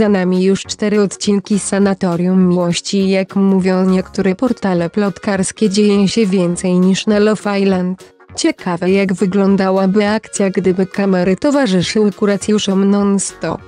Za nami już cztery odcinki Sanatorium Miłości jak mówią niektóre portale plotkarskie dzieje się więcej niż na Love Island. Ciekawe jak wyglądałaby akcja gdyby kamery towarzyszyły kuracjuszom non-stop.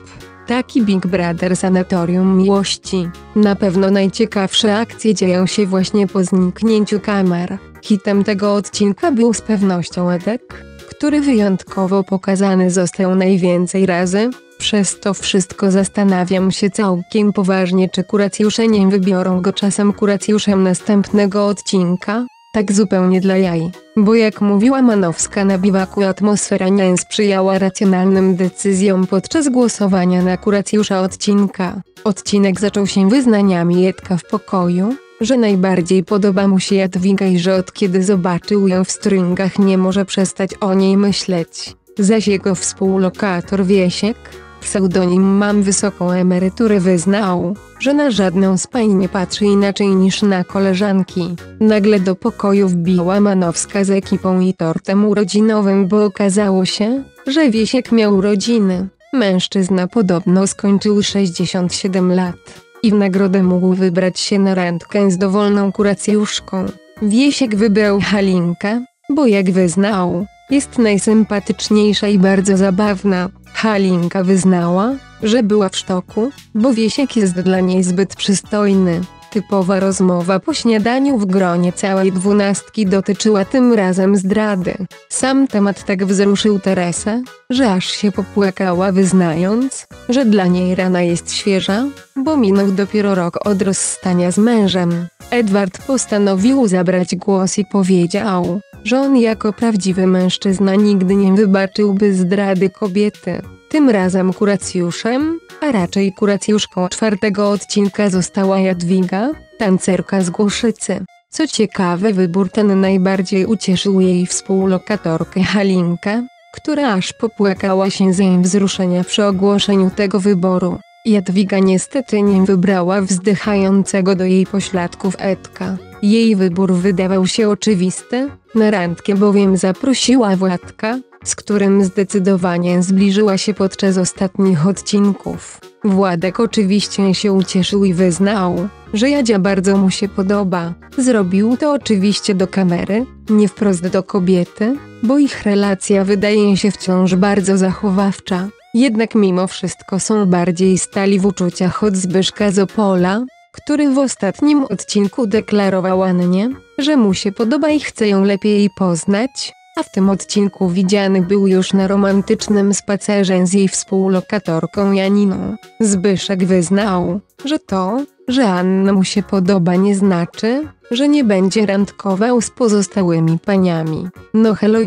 Taki Big Brother Sanatorium Miłości. Na pewno najciekawsze akcje dzieją się właśnie po zniknięciu kamer. Hitem tego odcinka był z pewnością Edek, który wyjątkowo pokazany został najwięcej razy. Przez to wszystko zastanawiam się całkiem poważnie czy kuracjusze nie wybiorą go czasem kuracjuszem następnego odcinka. Tak zupełnie dla jaj. Bo jak mówiła Manowska na biwaku atmosfera nie sprzyjała racjonalnym decyzjom podczas głosowania na kuracjusza odcinka. Odcinek zaczął się wyznaniami Jedka w pokoju, że najbardziej podoba mu się Jadwiga i że od kiedy zobaczył ją w stringach nie może przestać o niej myśleć. Zaś jego współlokator Wiesiek, pseudonim Mam Wysoką Emeryturę wyznał, że na żadną z pań nie patrzy inaczej niż na koleżanki. Nagle do pokoju wbiła Manowska z ekipą i tortem urodzinowym, bo okazało się, że Wiesiek miał urodziny. Mężczyzna podobno skończył 67 lat i w nagrodę mógł wybrać się na randkę z dowolną kuracjuszką. Wiesiek wybrał Halinkę, bo jak wyznał, jest najsympatyczniejsza i bardzo zabawna. Halinka wyznała, że była w sztoku, bo Wiesiek jest dla niej zbyt przystojny. Typowa rozmowa po śniadaniu w gronie całej dwunastki dotyczyła tym razem zdrady. Sam temat tak wzruszył Teresę, że aż się popłakała wyznając, że dla niej rana jest świeża, bo minął dopiero rok od rozstania z mężem. Edward postanowił zabrać głos i powiedział, że on jako prawdziwy mężczyzna nigdy nie wybaczyłby zdrady kobiety. Tym razem kuracjuszem, a raczej kuracjuszką czwartego odcinka została Jadwiga, tancerka z Głoszycy. Co ciekawe wybór ten najbardziej ucieszył jej współlokatorkę Halinkę, która aż popłakała się ze wzruszenia przy ogłoszeniu tego wyboru. Jadwiga niestety nie wybrała wzdychającego do jej pośladków Edka. Jej wybór wydawał się oczywisty, na randkę bowiem zaprosiła Władka, z którym zdecydowanie zbliżyła się podczas ostatnich odcinków. Władek oczywiście się ucieszył i wyznał, że Jadzia bardzo mu się podoba. Zrobił to oczywiście do kamery, nie wprost do kobiety, bo ich relacja wydaje się wciąż bardzo zachowawcza. Jednak mimo wszystko są bardziej stali w uczuciach od Zbyszka z Opola, który w ostatnim odcinku deklarował Annie, że mu się podoba i chce ją lepiej poznać, a w tym odcinku widziany był już na romantycznym spacerze z jej współlokatorką Janiną. Zbyszek wyznał, że to, że Anna mu się podoba nie znaczy, że nie będzie randkował z pozostałymi paniami. No hello,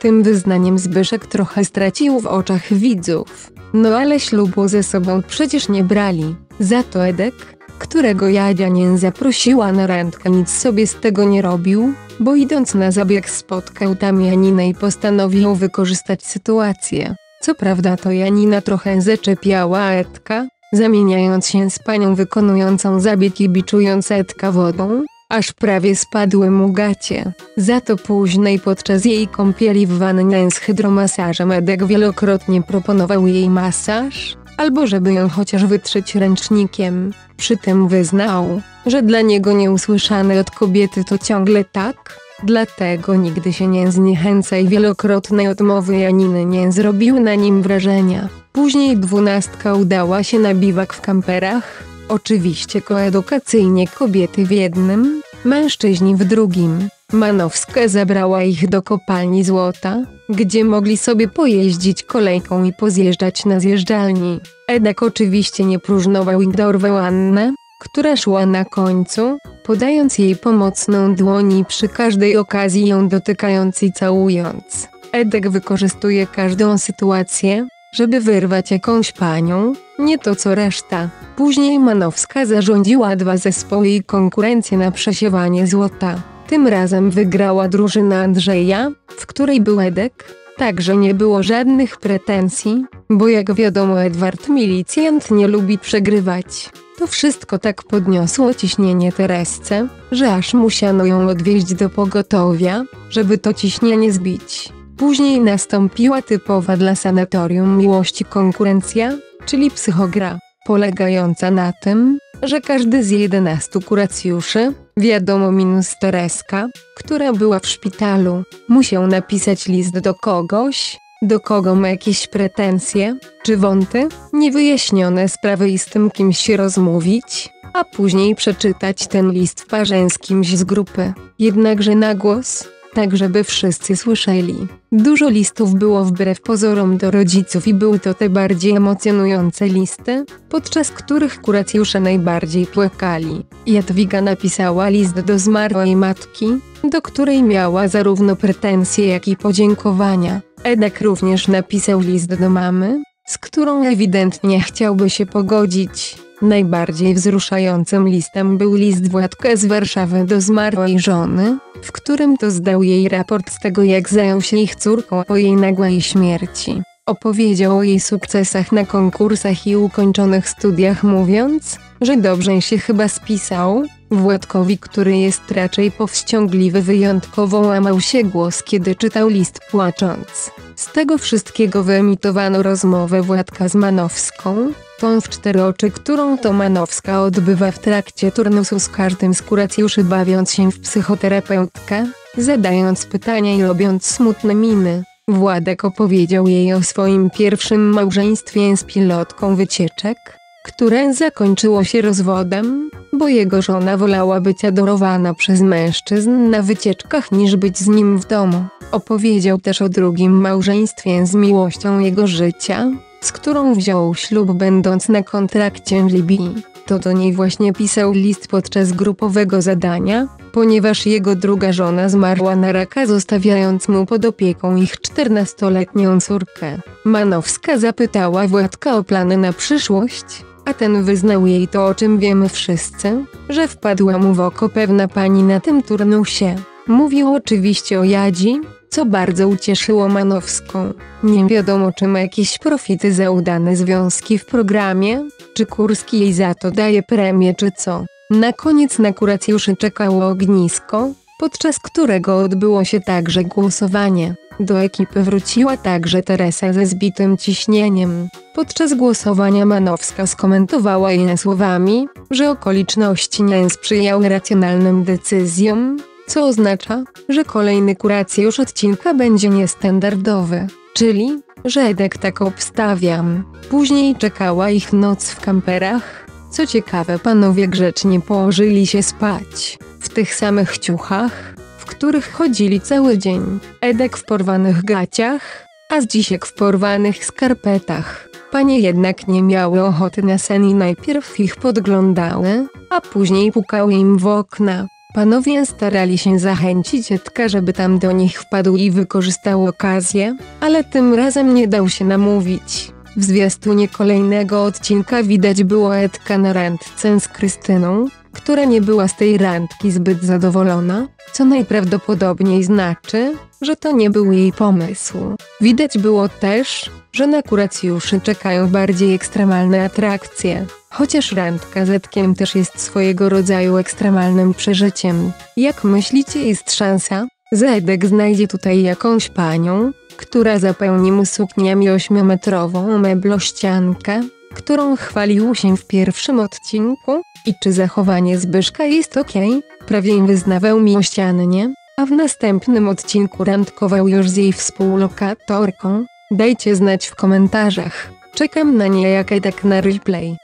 tym wyznaniem Zbyszek trochę stracił w oczach widzów. No ale ślubu ze sobą przecież nie brali. Za to Edek, którego Jadzia nie zaprosiła na randkę nic sobie z tego nie robił, bo idąc na zabieg spotkał tam Janinę i postanowił wykorzystać sytuację. Co prawda to Janina trochę zaczepiała Edka, zamieniając się z panią wykonującą zabieg i biczując Edka wodą, aż prawie spadły mu gacie. Za to później podczas jej kąpieli w wannie z hydromasażem Edek wielokrotnie proponował jej masaż, albo żeby ją chociaż wytrzeć ręcznikiem. Przy tym wyznał, że dla niego nieusłyszane od kobiety to ciągle tak, dlatego nigdy się nie zniechęca i wielokrotnej odmowy Janiny nie zrobił na nim wrażenia. Później dwunastka udała się na biwak w kamperach, oczywiście koedukacyjnie kobiety w jednym, mężczyźni w drugim. Manowska zabrała ich do kopalni złota, gdzie mogli sobie pojeździć kolejką i pozjeżdżać na zjeżdżalni. Edek oczywiście nie próżnował i dorwał Annę, która szła na końcu, podając jej pomocną dłoń i przy każdej okazji ją dotykając i całując. Edek wykorzystuje każdą sytuację, żeby wyrwać jakąś panią, nie to co reszta. Później Manowska zarządziła dwa zespoły i konkurencję na przesiewanie złota. Tym razem wygrała drużyna Andrzeja, w której był Edek, także nie było żadnych pretensji, bo jak wiadomo Edward milicjant nie lubi przegrywać. To wszystko tak podniosło ciśnienie Teresce, że aż musiano ją odwieźć do pogotowia, żeby to ciśnienie zbić. Później nastąpiła typowa dla sanatorium miłości konkurencja, czyli psychogra. polegająca na tym, że każdy z 11 kuracjuszy, wiadomo minus Tereska, która była w szpitalu, musiał napisać list do kogoś, do kogo ma jakieś pretensje, czy wąty, niewyjaśnione sprawy i z tym kimś się rozmówić, a później przeczytać ten list w z kimś z grupy, jednakże na głos, tak żeby wszyscy słyszeli. Dużo listów było wbrew pozorom do rodziców i były to te bardziej emocjonujące listy, podczas których kuracjusze najbardziej płakali. Jadwiga napisała list do zmarłej matki, do której miała zarówno pretensje jak i podziękowania. Edek również napisał list do mamy, z którą ewidentnie chciałby się pogodzić. Najbardziej wzruszającym listem był list Władka z Warszawy do zmarłej żony, w którym to zdał jej raport z tego jak zajął się ich córką po jej nagłej śmierci. Opowiedział o jej sukcesach na konkursach i ukończonych studiach mówiąc, że dobrze się chyba spisał. Władkowi, który jest raczej powściągliwy wyjątkowo łamał się głos kiedy czytał list płacząc. Z tego wszystkiego wyemitowano rozmowę Władka z Manowską, tą w cztery oczy, którą to Manowska odbywa w trakcie turnusu z każdym z kuracjuszy bawiąc się w psychoterapeutkę, zadając pytania i robiąc smutne miny. Władek opowiedział jej o swoim pierwszym małżeństwie z pilotką wycieczek, które zakończyło się rozwodem, bo jego żona wolała być adorowana przez mężczyzn na wycieczkach niż być z nim w domu. Opowiedział też o drugim małżeństwie z miłością jego życia, z którą wziął ślub będąc na kontrakcie w Libii. To do niej właśnie pisał list podczas grupowego zadania, ponieważ jego druga żona zmarła na raka zostawiając mu pod opieką ich 14-letnią córkę. Manowska zapytała Władka o plany na przyszłość, a ten wyznał jej to o czym wiemy wszyscy, że wpadła mu w oko pewna pani na tym turnusie. Mówił oczywiście o Jadzi, co bardzo ucieszyło Manowską. Nie wiadomo czy ma jakieś profity za udane związki w programie, czy Kurski jej za to daje premię czy co. Na koniec na kuracjuszy czekało ognisko, podczas którego odbyło się także głosowanie. Do ekipy wróciła także Teresa ze zbitym ciśnieniem. Podczas głosowania Manowska skomentowała je słowami, że okoliczności nie sprzyjały racjonalnym decyzjom, co oznacza, że kolejny kuracjusz odcinka będzie niestandardowy, czyli, że Edek tak obstawiam. Później czekała ich noc w kamperach. Co ciekawe panowie grzecznie położyli się spać, w tych samych ciuchach, w których chodzili cały dzień. Edek w porwanych gaciach, a Zdzisiek w porwanych skarpetach. Panie jednak nie miały ochoty na sen i najpierw ich podglądały, a później pukały im w okna. Panowie starali się zachęcić Edka, żeby tam do nich wpadł i wykorzystał okazję, ale tym razem nie dał się namówić. W zwiastunie kolejnego odcinka widać było Edka na randce z Krystyną, która nie była z tej randki zbyt zadowolona, co najprawdopodobniej znaczy, że to nie był jej pomysł. Widać było też, że na kuracjuszy czekają bardziej ekstremalne atrakcje. Chociaż randka z Edkiem też jest swojego rodzaju ekstremalnym przeżyciem. Jak myślicie jest szansa, że Edek znajdzie tutaj jakąś panią, która zapełni mu sukniami ośmiometrową meblościankę, którą chwalił się w pierwszym odcinku? I czy zachowanie Zbyszka jest ok? Prawie im wyznawał miłościannie, a w następnym odcinku randkował już z jej współlokatorką? Dajcie znać w komentarzach. Czekam na nie jak tak na replay.